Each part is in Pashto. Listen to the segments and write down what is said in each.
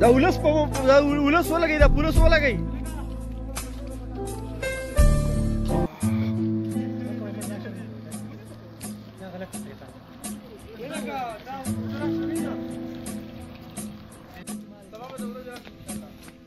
دا ولس په دا ولس ولګي دا پولیس ولګي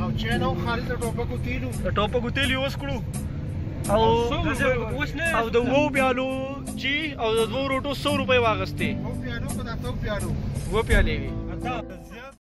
او چې نو خالد ټوپکو تیلو ټوپکو تیلو اوس کړو او او د وو پیالو چی او د دوه روټو 100 روپۍ واغستې وو پیالو په دا څو پیالو وو پیالې وی